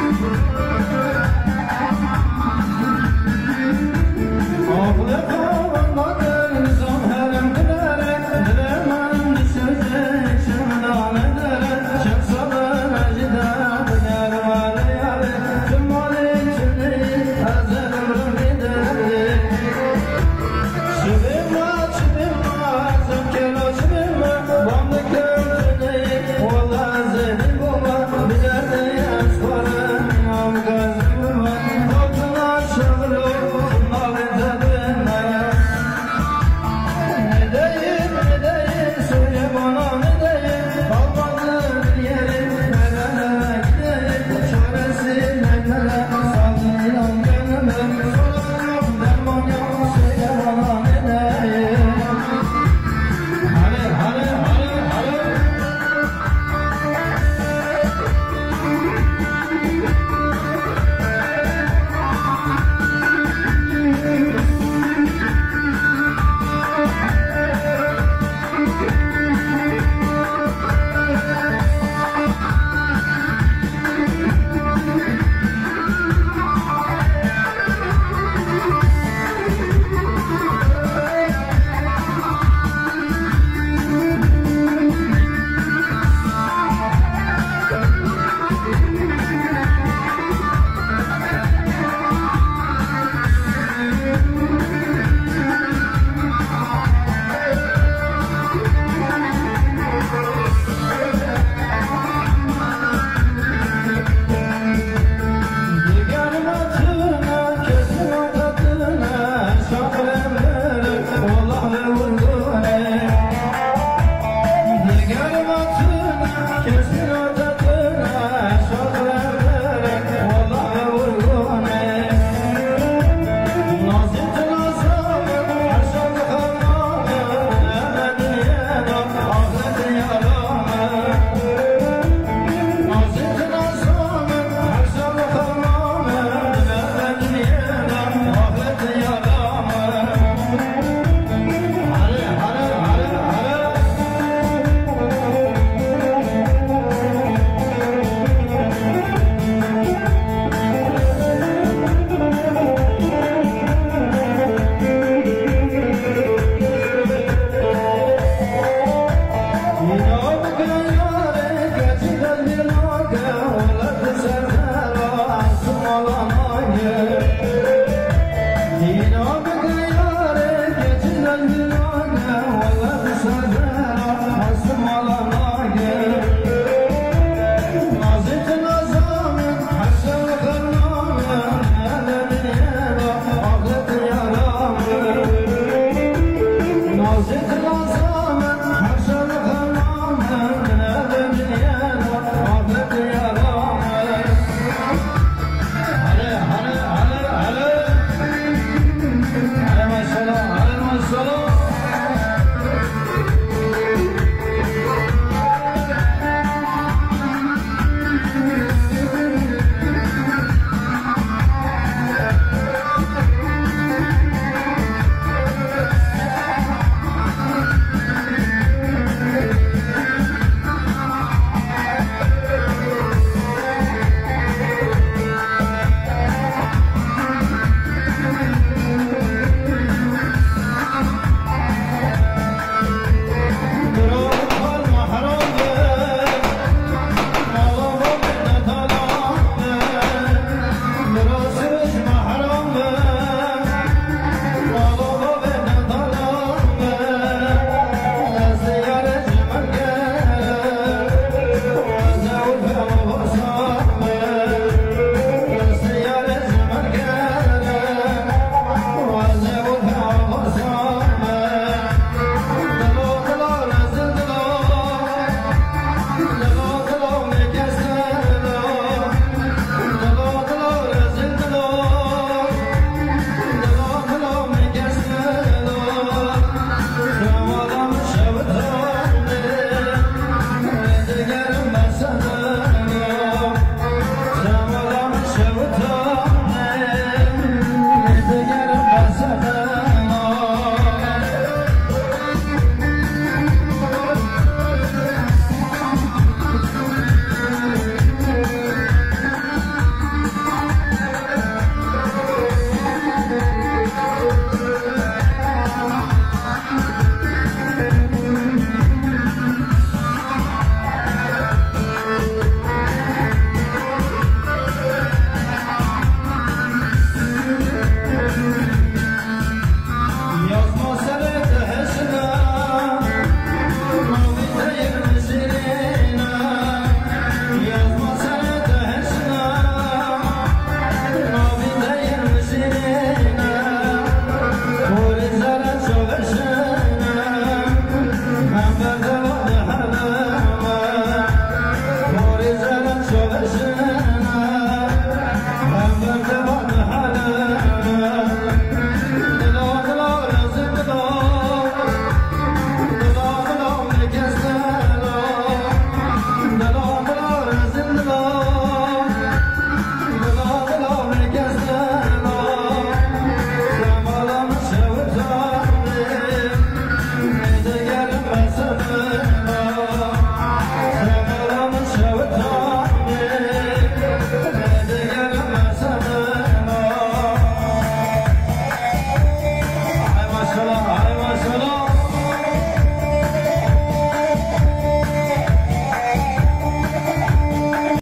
Música